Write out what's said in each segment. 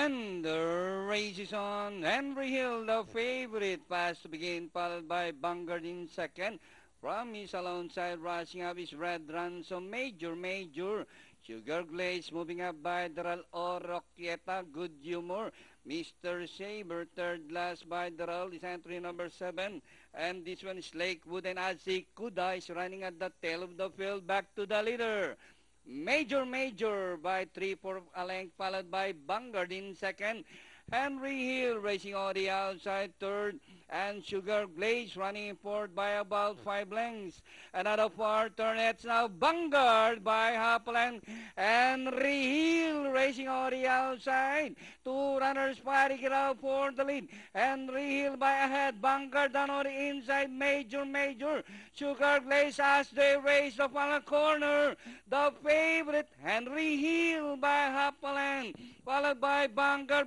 And the race is on. Henry Hill, the favorite, fast to begin, followed by Vanguard in second. From his alongside, rushing up is Red Ransom, Major, Major. Sugar Glaze moving up by Daral Oroquieta, Good Humor. Mr. Saber, third last by Daral, is entry number seven. And this one is Lakewood and Azik Kuda is running at the tail of the field, back to the leader. Major Major by 3-4 a length, followed by Vanguard in second. Henry Hill racing on the outside third and Sugar Glaze running fourth by about five lengths. Another four It's now Vanguard by length. Henry Hill racing on the outside. Two runners fighting it out for the lead. Henry Hill by ahead. Vanguard down on the inside. Major Major. Sugar Glaze as they race the final corner. The favorite Henry Hill by length. Followed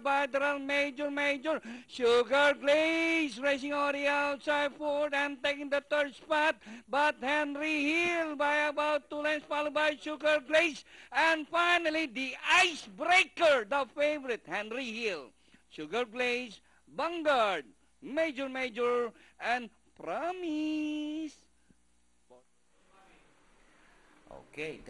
by Daral Major Major. Sugar Glaze racing on the outside forward and taking the third spot. But Henry Hill by about two lengths followed by Sugar Glaze. And finally the icebreaker, the favorite Henry Hill. Sugar Glaze, Vanguard, Major Major, and Promise. Okay.